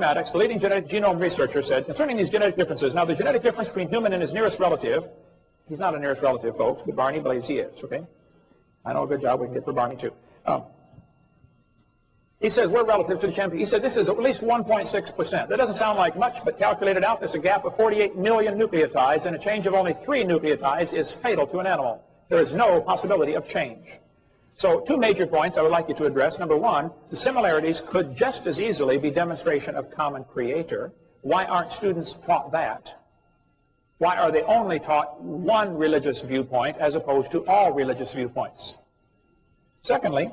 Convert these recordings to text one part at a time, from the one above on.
The leading genetic genome researcher, said concerning these genetic differences, now the genetic difference between human and his nearest relative, he's not a nearest relative, folks, but Barney believes he is, okay? I know a good job we can get for Barney, too. Um, he says we're relative to the chimpanzee. He said this is at least 1.6%. That doesn't sound like much, but calculated out, there's a gap of 48 million nucleotides, and a change of only three nucleotides is fatal to an animal. There is no possibility of change. So two major points I would like you to address. Number one, the similarities could just as easily be demonstration of common creator. Why aren't students taught that? Why are they only taught one religious viewpoint as opposed to all religious viewpoints? Secondly,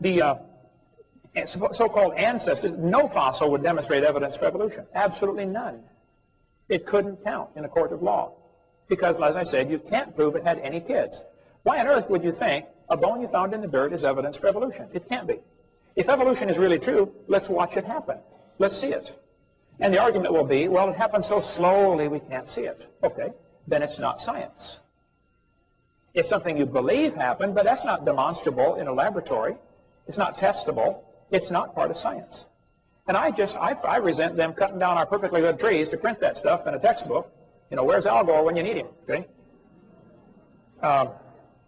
the uh, so-called ancestors, no fossil would demonstrate evidence for evolution. Absolutely none. It couldn't count in a court of law. Because, as I said, you can't prove it had any kids. Why on earth would you think a bone you found in the dirt is evidence for evolution? It can't be. If evolution is really true, let's watch it happen. Let's see it. And the argument will be, well, it happens so slowly we can't see it. Okay, then it's not science. It's something you believe happened, but that's not demonstrable in a laboratory. It's not testable. It's not part of science. And I just, I, I resent them cutting down our perfectly good trees to print that stuff in a textbook. You know, where's Al Gore when you need him, okay? Um,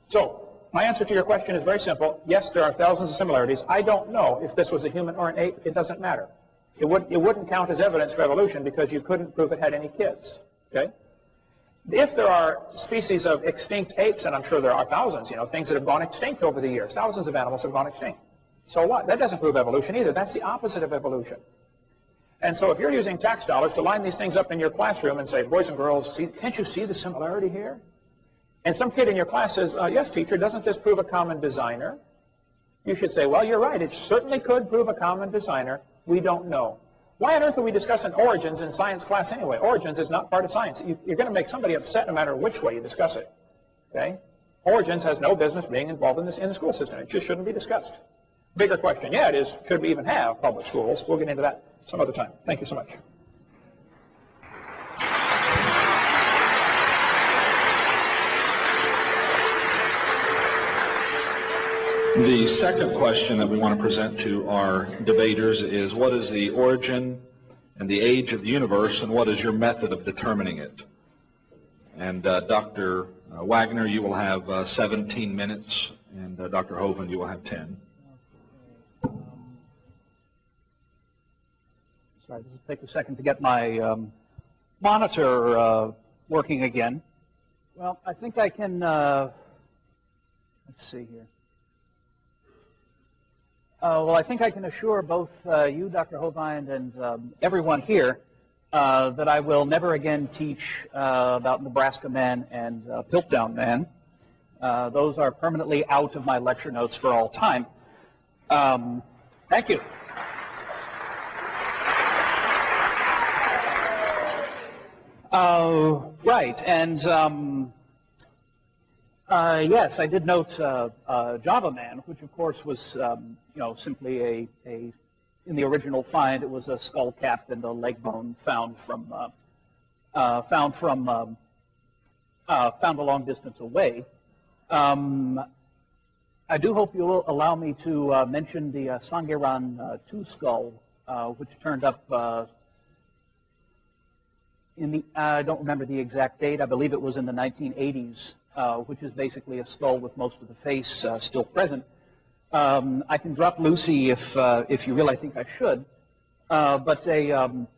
so, my answer to your question is very simple. Yes, there are thousands of similarities. I don't know if this was a human or an ape. It doesn't matter. It, would, it wouldn't count as evidence for evolution because you couldn't prove it had any kids, okay? If there are species of extinct apes, and I'm sure there are thousands, you know, things that have gone extinct over the years, thousands of animals have gone extinct. So what? That doesn't prove evolution either. That's the opposite of evolution. And so if you're using tax dollars to line these things up in your classroom and say, boys and girls, see, can't you see the similarity here? And some kid in your class says, uh, yes, teacher, doesn't this prove a common designer? You should say, well, you're right. It certainly could prove a common designer. We don't know. Why on earth are we discussing origins in science class anyway? Origins is not part of science. You, are going to make somebody upset no matter which way you discuss it. Okay? Origins has no business being involved in, this, in the school system. It just shouldn't be discussed. Bigger question yet is, should we even have public schools? We'll get into that some other time. Thank you so much. The second question that we want to present to our debaters is what is the origin and the age of the universe and what is your method of determining it? And uh, Dr. Uh, Waggoner, you will have uh, 17 minutes, and uh, Dr. Hovind, you will have 10. Sorry, this will take a second to get my um, monitor uh, working again. Well, I think I can, uh, let's see here. Uh, well, I think I can assure both uh, you, Dr. Hovind, and um, everyone here uh, that I will never again teach uh, about Nebraska Man and Piltdown Man. those are permanently out of my lecture notes for all time. Um, thank you. Uh, right, and um, uh, yes, I did note uh, uh, Java Man, which of course was, um, you know, simply a, a, in the original find, it was a skull cap and a leg bone found from, uh, uh, found from, um, found a long distance away. Um, I do hope you will allow me to mention the Sangiran 2 skull, which turned up in the, I don't remember the exact date, I believe it was in the 1980s, uh, which is basically a skull with most of the face uh, still present. Um, I can drop Lucy if, uh, if you really think I should, uh, but a um,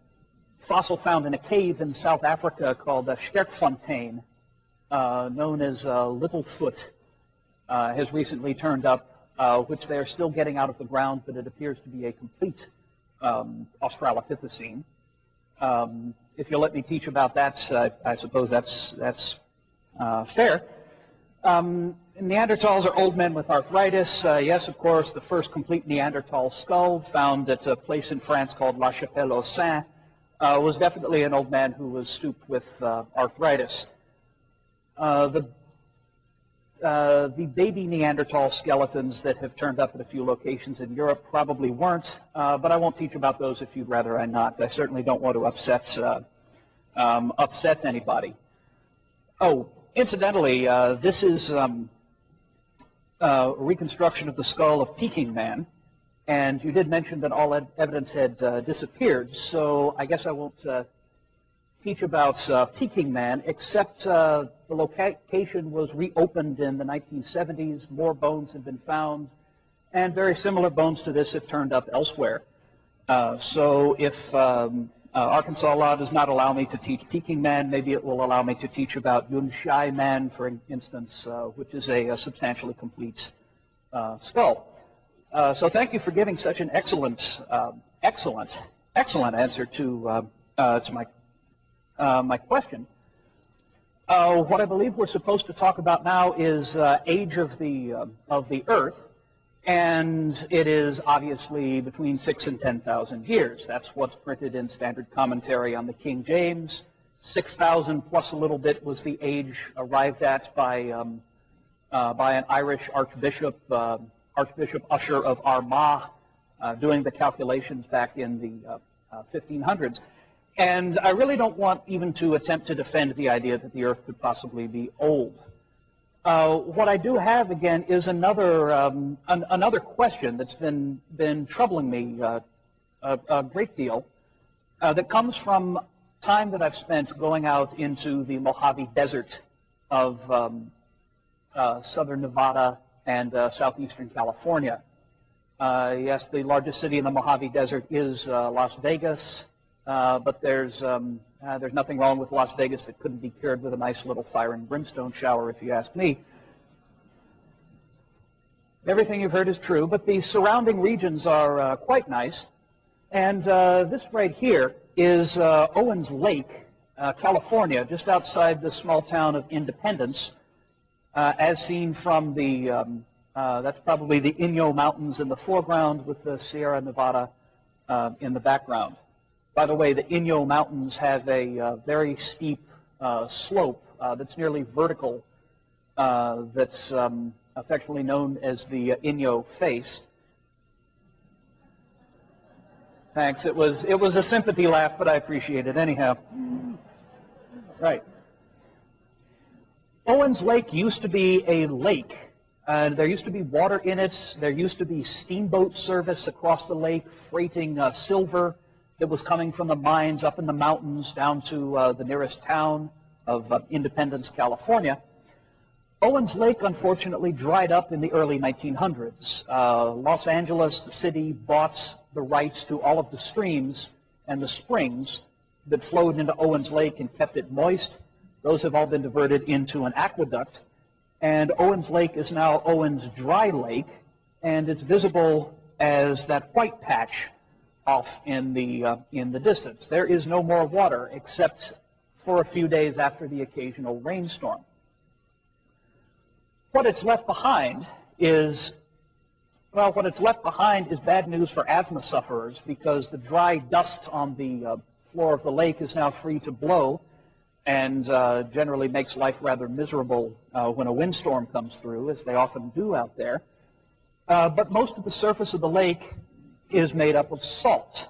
fossil found in a cave in South Africa called uh, Sterkfontein, uh, known as Littlefoot, has recently turned up, which they are still getting out of the ground, but it appears to be a complete um, Australopithecine. Um, if you'll let me teach about that, I suppose that's, that's uh, fair. Um, Neanderthals are old men with arthritis. Uh, yes, of course, the first complete Neanderthal skull found at a place in France called La Chapelle aux Saints uh, was definitely an old man who was stooped with uh, arthritis. Uh, the uh, the baby Neanderthal skeletons that have turned up at a few locations in Europe probably weren't, but I won't teach about those if you'd rather I not. I certainly don't want to upset, um, upset anybody. Oh, incidentally, uh, this is um, uh, a reconstruction of the skull of Peking Man. And you did mention that all ed- evidence had uh, disappeared, so I guess I won't uh, teach about uh, Peking Man, except uh, the location was reopened in the 1970s. More bones have been found, and very similar bones to this have turned up elsewhere. Uh, so if um, uh, Arkansas law does not allow me to teach Peking Man, maybe it will allow me to teach about Yunxian Man, for instance, uh, which is a, a substantially complete uh, skull. Uh, so thank you for giving such an excellent, um, excellent, excellent answer to, to my uh, my question. Uh, what I believe we're supposed to talk about now is uh, age of the uh, of the Earth, and it is obviously between six and ten thousand years. That's what's printed in standard commentary on the King James. Six thousand plus a little bit was the age arrived at by um, uh, by an Irish Archbishop, uh, Archbishop Ussher of Armagh, doing the calculations back in the 1500s. And I really don't want even to attempt to defend the idea that the Earth could possibly be old. Uh, what I do have again is another um, an, another question that's been been troubling me uh, a, a, great deal. Uh, that comes from time that I've spent going out into the Mojave Desert of um, uh, southern Nevada and uh, southeastern California. Yes, the largest city in the Mojave Desert is Las Vegas. Uh, but there's um, uh, there's nothing wrong with Las Vegas that couldn't be cured with a nice little fire and brimstone shower, if you ask me. Everything you've heard is true, but the surrounding regions are uh, quite nice. And uh, this right here is uh, Owens Lake, California, just outside the small town of Independence, as seen from the um, that's probably the Inyo Mountains in the foreground with the Sierra Nevada in the background. By the way, the Inyo Mountains have a uh, very steep uh, slope uh, that's nearly vertical uh, that's um, affectionately known as the Inyo Face. Thanks. It was, it was a sympathy laugh, but I appreciate it anyhow. Right. Owens Lake used to be a lake. and there used to be water in it. There used to be steamboat service across the lake, freighting uh, silver that was coming from the mines up in the mountains down to uh, the nearest town of uh, Independence, California. Owens Lake, unfortunately, dried up in the early 1900s. Uh, Los Angeles, the city, bought the rights to all of the streams and the springs that flowed into Owens Lake and kept it moist. Those have all been diverted into an aqueduct. And Owens Lake is now Owens Dry Lake, and it's visible as that white patch off in the, uh, in the distance. There is no more water except for a few days after the occasional rainstorm. What it's left behind is, well, what it's left behind is bad news for asthma sufferers because the dry dust on the uh, floor of the lake is now free to blow and uh, generally makes life rather miserable uh, when a windstorm comes through, as they often do out there. Uh, but most of the surface of the lake is made up of salt.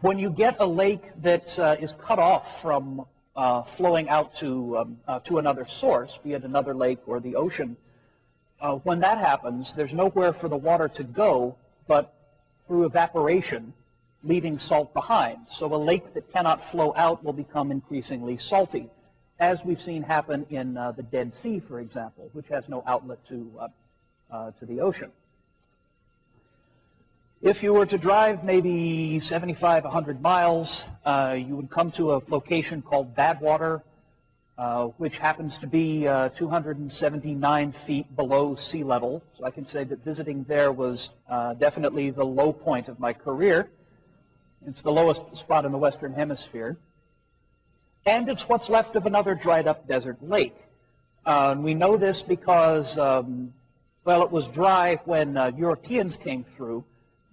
When you get a lake that uh, is cut off from uh, flowing out to, um, uh, to another source, be it another lake or the ocean, uh, when that happens, there's nowhere for the water to go but through evaporation, leaving salt behind. So a lake that cannot flow out will become increasingly salty, as we've seen happen in uh, the Dead Sea, for example, which has no outlet to, uh, to the ocean. If you were to drive maybe 75, 100 miles, uh, you would come to a location called Badwater, uh, which happens to be uh, 279 feet below sea level. So I can say that visiting there was uh, definitely the low point of my career. It's the lowest spot in the Western Hemisphere. And it's what's left of another dried up desert lake. Uh, we know this because, um, well, it was dry when uh, Europeans came through.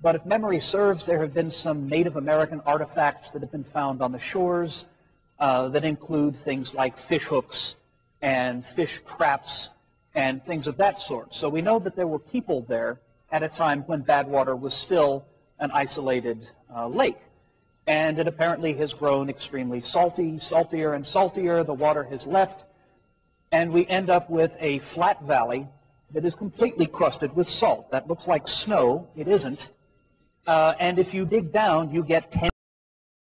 But if memory serves, there have been some Native American artifacts that have been found on the shores uh, that include things like fish hooks and fish traps and things of that sort. So we know that there were people there at a time when Badwater was still an isolated uh, lake. And it apparently has grown extremely salty, saltier and saltier. The water has left. And we end up with a flat valley that is completely crusted with salt. That looks like snow. It isn't. Uh, and if you dig down, you get 10